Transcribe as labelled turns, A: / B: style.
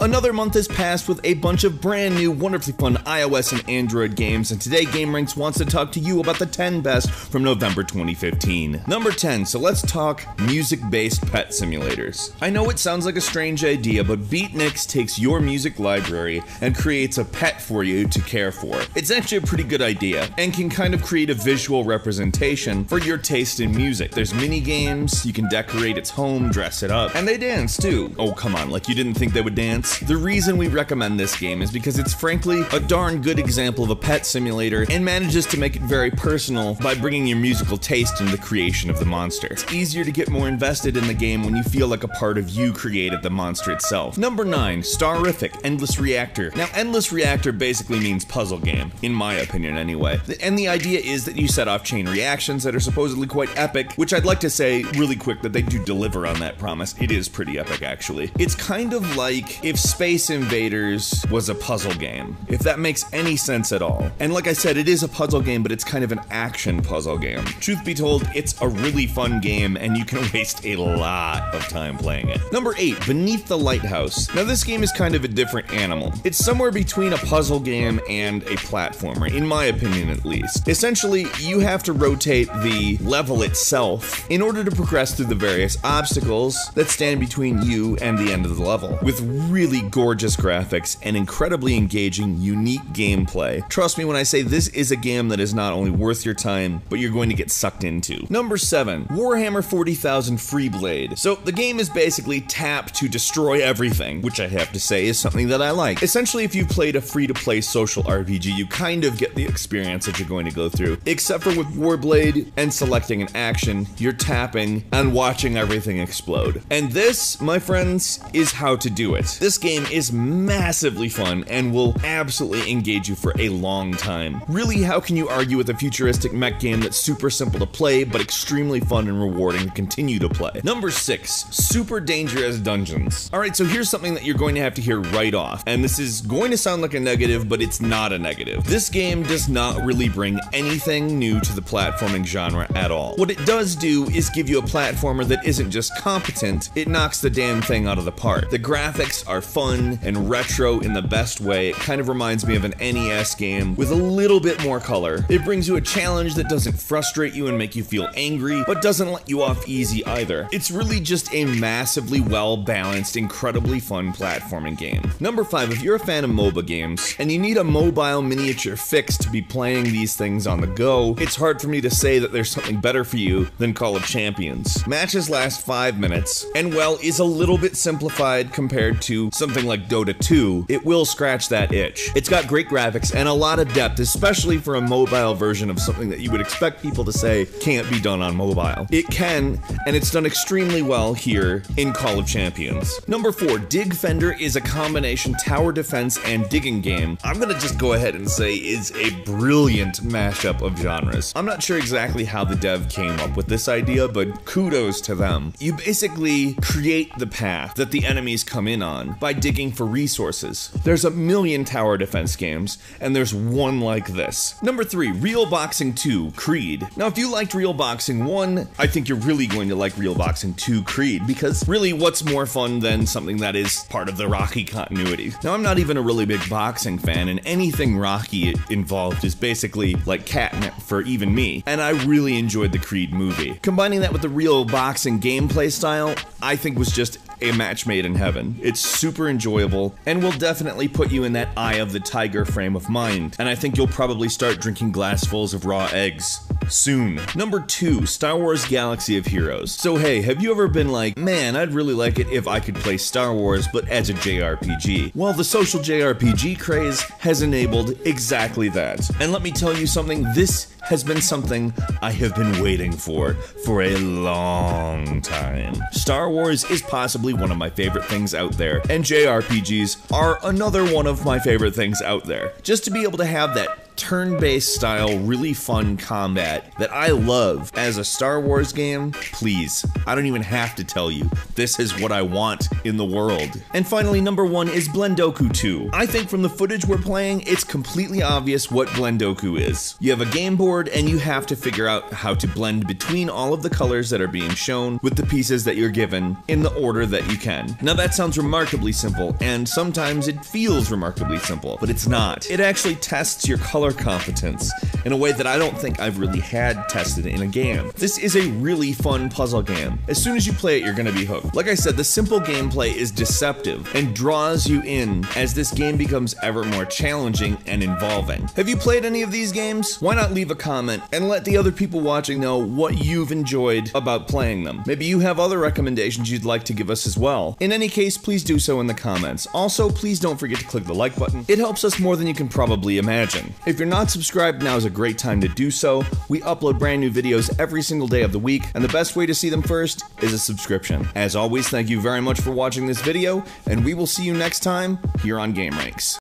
A: Another month has passed with a bunch of brand new, wonderfully fun iOS and Android games, and today GameRanks wants to talk to you about the 10 best from November 2015. Number 10, so let's talk music based pet simulators. I know it sounds like a strange idea, but Beatniks takes your music library and creates a pet for you to care for. It's actually a pretty good idea, and can kind of create a visual representation for your taste in music. There's mini games, you can decorate its home, dress it up, and they dance too. Oh, come on, like you didn't think they would dance? The reason we recommend this game is because it's frankly a darn good example of a pet simulator and manages to make it very personal by bringing your musical taste in the creation of the monster. It's easier to get more invested in the game when you feel like a part of you created the monster itself. Number 9, Starific Endless Reactor. Now, Endless Reactor basically means puzzle game, in my opinion anyway. And the idea is that you set off chain reactions that are supposedly quite epic, which I'd like to say really quick that they do deliver on that promise. It is pretty epic actually. It's kind of like if Space Invaders was a puzzle game, if that makes any sense at all. And like I said, it is a puzzle game, but it's kind of an action puzzle game. Truth be told, it's a really fun game, and you can waste a lot of time playing it. Number 8, Beneath the Lighthouse. Now, this game is kind of a different animal. It's somewhere between a puzzle game and a platformer, in my opinion at least. Essentially, you have to rotate the level itself in order to progress through the various obstacles that stand between you and the end of the level, with really gorgeous graphics and incredibly engaging, unique gameplay. Trust me when I say this is a game that is not only worth your time, but you're going to get sucked into. Number 7, Warhammer 40,000 Freeblade. So the game is basically tap to destroy everything, which I have to say is something that I like. Essentially, if you've played a free-to-play social RPG, you kind of get the experience that you're going to go through. Except for with Warblade and selecting an action, you're tapping and watching everything explode. And this, my friends, is how to do it. This game game is massively fun and will absolutely engage you for a long time. Really, how can you argue with a futuristic mech game that's super simple to play, but extremely fun and rewarding to continue to play? Number 6, Super Dangerous Dungeons. Alright, so here's something that you're going to have to hear right off, and this is going to sound like a negative, but it's not a negative. This game does not really bring anything new to the platforming genre at all. What it does do is give you a platformer that isn't just competent, it knocks the damn thing out of the park. The graphics are fun and retro in the best way. It kind of reminds me of an NES game with a little bit more color. It brings you a challenge that doesn't frustrate you and make you feel angry, but doesn't let you off easy either. It's really just a massively well balanced, incredibly fun platforming game. Number 5, if you're a fan of MOBA games and you need a mobile miniature fix to be playing these things on the go, it's hard for me to say that there's something better for you than Call of Champions. Matches last 5 minutes, and well, is a little bit simplified compared to something like Dota 2, it will scratch that itch. It's got great graphics and a lot of depth, especially for a mobile version of something that you would expect people to say can't be done on mobile. It can, and it's done extremely well here in Call of Champions. Number 4, Digfender is a combination tower defense and digging game. I'm gonna just go ahead and say is a brilliant mashup of genres. I'm not sure exactly how the dev came up with this idea, but kudos to them. You basically create the path that the enemies come in on by digging for resources. There's a million tower defense games, and there's one like this. Number 3, Real Boxing 2, Creed. Now if you liked Real Boxing 1, I think you're really going to like Real Boxing 2, Creed, because really what's more fun than something that is part of the Rocky continuity? Now I'm not even a really big boxing fan, and anything Rocky involved is basically like catnip for even me, and I really enjoyed the Creed movie. Combining that with the real boxing gameplay style, I think was just a match made in heaven. It's super enjoyable and will definitely put you in that eye of the tiger frame of mind. And I think you'll probably start drinking glassfuls of raw eggs soon. Number two, Star Wars Galaxy of Heroes. So hey, have you ever been like, man, I'd really like it if I could play Star Wars, but as a JRPG? Well, the social JRPG craze has enabled exactly that. And let me tell you something, this has been something I have been waiting for for a long time. Star Wars is possibly one of my favorite things out there, and JRPGs are another one of my favorite things out there. Just to be able to have that turn based style, really fun combat that I love as a Star Wars game, please, I don't even have to tell you. This is what I want in the world. And finally, number one is Blendoku 2. I think from the footage we're playing, it's completely obvious what Blendoku is. You have a game board and you have to figure out how to blend between all of the colors that are being shown with the pieces that you're given in the order that you can. Now that sounds remarkably simple, and sometimes it feels remarkably simple, but it's not. It actually tests your color competence in a way that I don't think I've really had tested in a game. This is a really fun puzzle game. As soon as you play it, you're gonna be hooked. Like I said, the simple gameplay is deceptive and draws you in as this game becomes ever more challenging and involving. Have you played any of these games? Why not leave a comment and let the other people watching know what you've enjoyed about playing them? Maybe you have other recommendations you'd like to give us as well. In any case, please do so in the comments. Also, please don't forget to click the like button. It helps us more than you can probably imagine. If you're not subscribed, now is a great time to do so. We upload brand new videos every single day of the week, and the best way to see them first is a subscription. As always, thank you very much for watching this video, and we will see you next time here on Game Ranks.